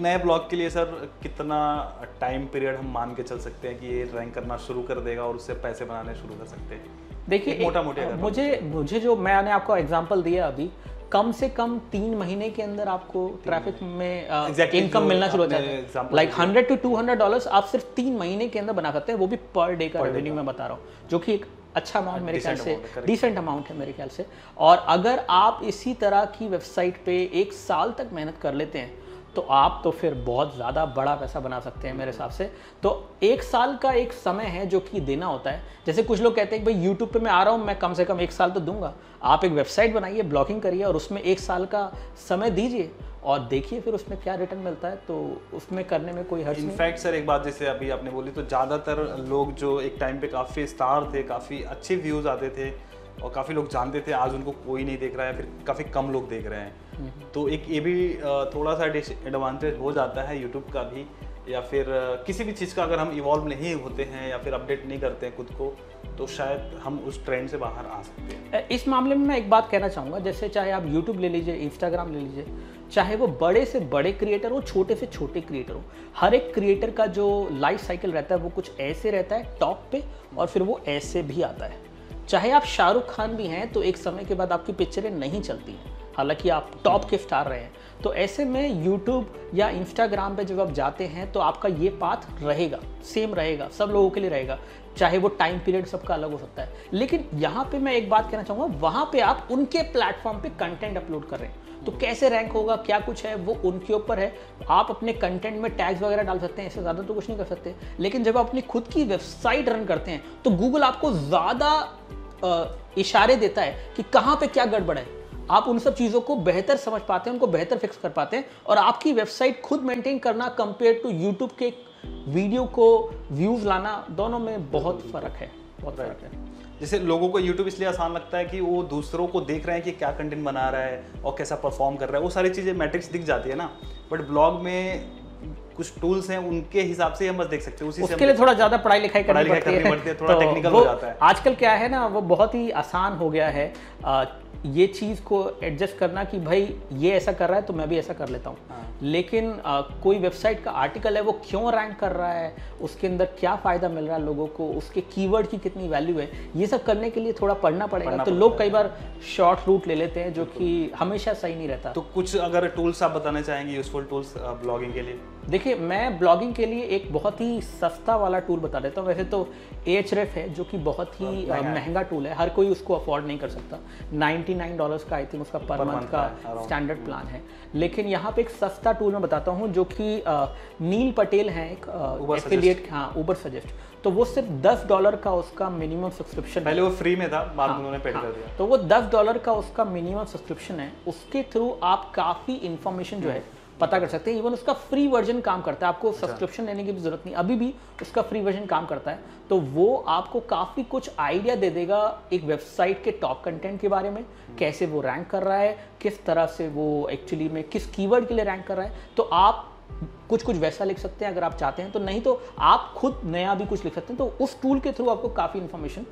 नए ब्लॉग के लिए सर कितना टाइम पीरियड हम मान के चल सकते हैं कि ये रैंक करना शुरू कर देगा और उससे पैसे बनाने शुरू कर सकते हैं? देखिए मोटा-मोटी मुझे मुझे जो मैंने आपको एग्जांपल दिया अभी कम से कम तीन महीने के अंदर आपको ट्रैफ़िक में Exactly इनकम मिलना शुरू हो जाता है। Like hundred to two hundred dollars आप सिर्फ़ तीन महीने के अंदर बना सकते हैं वो भी पर डे का रेवेन्यू मैं बता रहा हूँ जो कि एक अच्छा अमाउंट मेरे ख्याल से. डिसेंट अमाउंट है मेरे ख्याल से। और अगर आप इसी तरह की वेबसाइट पे एक साल तक मेहनत कर लेते हैं तो आप तो फिर बहुत ज़्यादा बड़ा पैसा बना सकते हैं मेरे हिसाब से। तो एक साल का एक समय है जो कि देना होता है। जैसे कुछ लोग कहते हैं भाई यूट्यूब पे मैं आ रहा हूँ, मैं कम से कम एक साल तो दूँगा। आप एक वेबसाइट बनाइए, ब्लॉगिंग करिए और उसमें एक साल का समय दीजिए और देखिए फिर उसमें क्या रिटर्न मिलता है। तो उसमें करने में कोई हर्ज इनफैक्ट सर, एक बात जैसे अभी आपने बोली तो ज़्यादातर लोग जो एक टाइम पे काफ़ी स्टार थे, काफ़ी अच्छे व्यूज़ आते थे और काफ़ी लोग जानते थे आज उनको कोई नहीं देख रहा है फिर काफ़ी कम लोग देख रहे हैं। तो एक ये भी थोड़ा सा एडवांटेज हो जाता है यूट्यूब का भी या फिर किसी भी चीज़ का अगर हम इवॉल्व नहीं होते हैं या फिर अपडेट नहीं करते हैं खुद को तो शायद हम उस ट्रेंड से बाहर आ सकते हैं। इस मामले में मैं एक बात कहना चाहूँगा जैसे चाहे आप यूट्यूब ले लीजिए इंस्टाग्राम ले लीजिए चाहे वो बड़े से बड़े क्रिएटर हो छोटे से छोटे क्रिएटर हो हर एक क्रिएटर का जो लाइफ साइकिल रहता है वो कुछ ऐसे रहता है टॉप पे और फिर वो ऐसे भी आता है। चाहे आप शाहरुख खान भी हैं तो एक समय के बाद आपकी पिक्चरें नहीं चलती हैं। हालाँकि आप टॉप के स्टार रहे हैं। तो ऐसे में यूट्यूब या इंस्टाग्राम पे जब आप जाते हैं तो आपका ये पाथ रहेगा सेम रहेगा, सब लोगों के लिए रहेगा। चाहे वो टाइम पीरियड सबका अलग हो सकता है। लेकिन यहाँ पे मैं एक बात कहना चाहूँगा, वहाँ पे आप उनके प्लेटफॉर्म पे कंटेंट अपलोड कर रहे हैं। तो कैसे रैंक होगा, क्या कुछ है, वो उनके ऊपर है। आप अपने कंटेंट में टैग्स वगैरह डाल सकते हैं, इससे ज़्यादा तो कुछ नहीं कर सकते। लेकिन जब आप अपनी खुद की वेबसाइट रन करते हैं तो गूगल आपको ज़्यादा इशारे देता है कि कहाँ पे क्या गड़बड़ है। आप उन सब चीज़ों को बेहतर समझ पाते हैं उनको बेहतर फिक्स कर पाते हैं और आपकी वेबसाइट खुद मेंटेन करना कंपेयर टू यूट्यूब के वीडियो को व्यूज़ लाना दोनों में बहुत फ़र्क है बहुत फ़र्क है। जैसे लोगों को यूट्यूब इसलिए आसान लगता है कि वो दूसरों को देख रहे हैं कि क्या कंटेंट बना रहा है और कैसा परफॉर्म कर रहा है वो सारी चीज़ें मैट्रिक्स दिख जाती है ना। बट ब्लॉग में कुछ टूल्स हैं उनके हिसाब से हम बस देख सकते हैं उसी उसके हम लिए थोड़ा ज़्यादा पढ़ाई लिखाई करनी पड़ती है। है, थोड़ा तो technical हो जाता है। आजकल क्या है ना वो बहुत ही आसान हो गया है। आ, ये चीज़ को एडजस्ट करना कि भाई ये ऐसा कर रहा है तो मैं भी ऐसा कर लेता हूँ। हाँ। लेकिन आ, कोई वेबसाइट का आर्टिकल है वो क्यों रैंक कर रहा है उसके अंदर क्या फ़ायदा मिल रहा है लोगों को उसके कीवर्ड की कितनी वैल्यू है ये सब करने के लिए थोड़ा पढ़ना पड़ेगा। पढ़ना तो लोग कई बार शॉर्ट रूट ले लेते हैं जो कि हमेशा सही नहीं रहता। तो कुछ अगर टूल्स आप बताना चाहेंगे यूजफुल टूल्स ब्लॉगिंग के लिए? देखिए मैं ब्लॉगिंग के लिए एक बहुत ही सस्ता वाला टूल बता देता हूँ। वैसे तो एच है जो कि बहुत ही महँगा टूल है। हर कोई उसको अफोर्ड नहीं कर सकता। 99 डॉलर्स का आई थिंक उसका पर मंथ का. स्टैंडर्ड प्लान है। लेकिन यहाँ पे एक सस्ता टूल मैं बताता हूँ जो कि नील पटेल हैं एक एफिलिएट हाँ ऊबर सजेस्ट तो वो सिर्फ़ 10 डॉलर का उसका मिनिमम सब्सक्रिप्शन पहले वो फ्री में था बाद में हाँ, उन्होंने पेड हाँ, कर दिया। तो वो 10 डॉलर का उसका मिनिमम सब्सक्रिप्शन है। उसके थ्रू आप काफ़ी इन्फॉर्मेशन जो है पता कर सकते हैं। इवन उसका फ्री वर्जन काम करता है। आपको सब्सक्रिप्शन लेने की भी ज़रूरत नहीं। अभी भी उसका फ्री वर्जन काम करता है। तो वो आपको काफ़ी कुछ आइडिया दे देगा एक वेबसाइट के टॉप कंटेंट के बारे में। कैसे वो रैंक कर रहा है किस तरह से वो एक्चुअली में किस कीवर्ड के लिए रैंक कर रहा है। तो आप कुछ कुछ वैसा लिख सकते हैं अगर आप चाहते हैं। तो नहीं तो आप खुद नया भी कुछ लिख सकते हैं। तो उस टूल के थ्रू आपको काफ़ी इन्फॉर्मेशन